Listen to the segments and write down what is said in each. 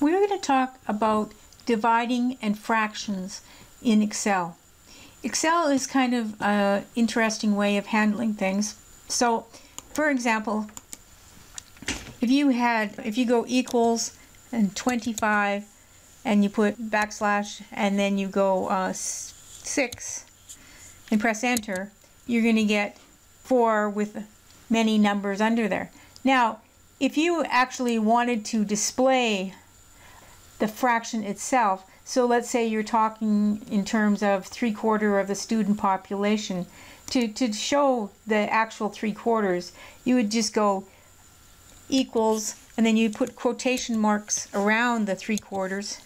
We're going to talk about dividing and fractions in Excel. Excel is kind of an interesting way of handling things. So, for example, if you had, if you go equals and 25 and you put backslash and then you go uh, 6 and press enter, you're going to get 4 with many numbers under there. Now, if you actually wanted to display the fraction itself. So let's say you're talking in terms of three quarter of the student population. To, to show the actual three quarters, you would just go equals and then you put quotation marks around the three quarters.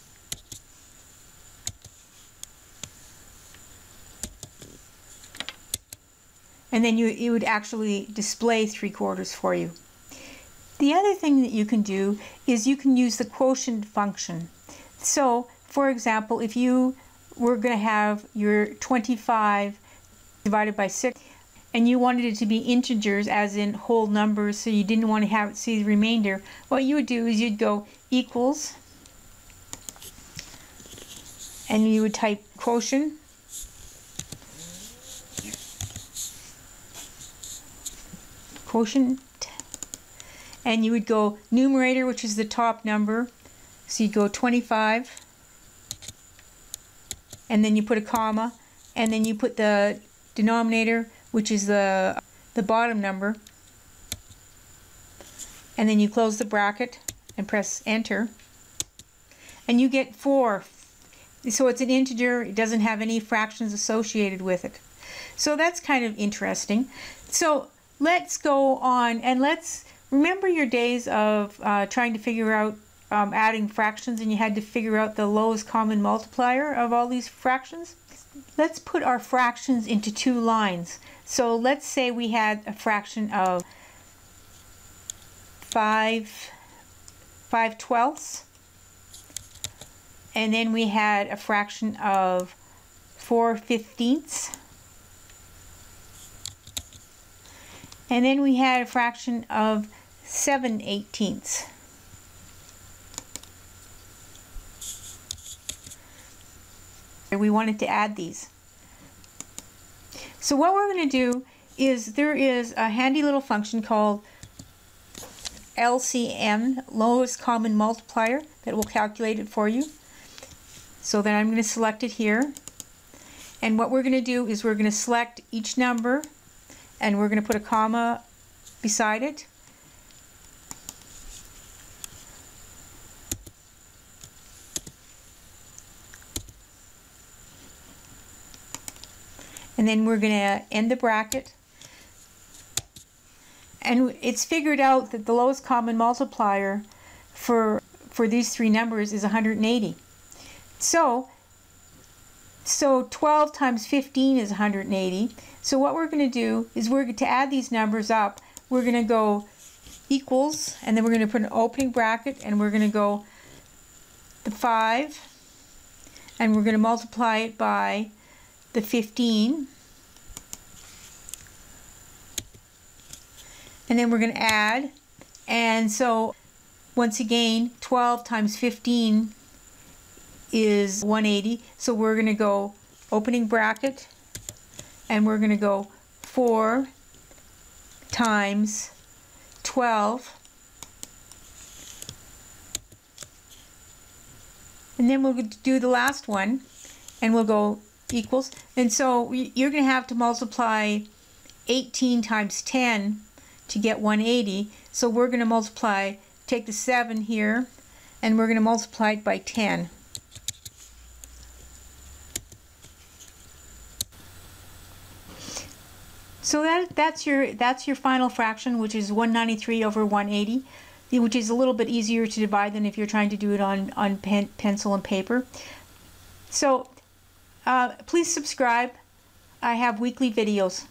And then you, it would actually display three quarters for you. The other thing that you can do is you can use the quotient function. So, for example, if you were going to have your 25 divided by 6 and you wanted it to be integers as in whole numbers so you didn't want to have it see the remainder, what you would do is you'd go equals and you would type quotient quotient and you would go numerator, which is the top number. So you go 25, and then you put a comma, and then you put the denominator, which is the, the bottom number, and then you close the bracket and press enter, and you get 4. So it's an integer, it doesn't have any fractions associated with it. So that's kind of interesting. So let's go on and let's Remember your days of uh, trying to figure out um, adding fractions and you had to figure out the lowest common multiplier of all these fractions? Let's put our fractions into two lines. So let's say we had a fraction of 5, 5 twelfths and then we had a fraction of 4 fifteenths and then we had a fraction of 7 eighteenths. We wanted to add these. So what we're going to do is there is a handy little function called LCM, lowest common multiplier, that will calculate it for you. So then I'm going to select it here. And what we're going to do is we're going to select each number and we're going to put a comma beside it. And then we're going to end the bracket. And it's figured out that the lowest common multiplier for for these three numbers is 180 so so 12 times 15 is 180 so what we're going to do is we're going to add these numbers up we're going to go equals and then we're going to put an opening bracket and we're going to go the 5 and we're going to multiply it by the 15 and then we're going to add and so once again 12 times 15 is 180 so we're going to go opening bracket and we're going to go 4 times 12 and then we'll do the last one and we'll go equals. And so you're going to have to multiply 18 times 10 to get 180. So we're going to multiply, take the 7 here, and we're going to multiply it by 10. So that that's your that's your final fraction, which is 193 over 180, which is a little bit easier to divide than if you're trying to do it on on pen, pencil and paper. So uh, please subscribe. I have weekly videos.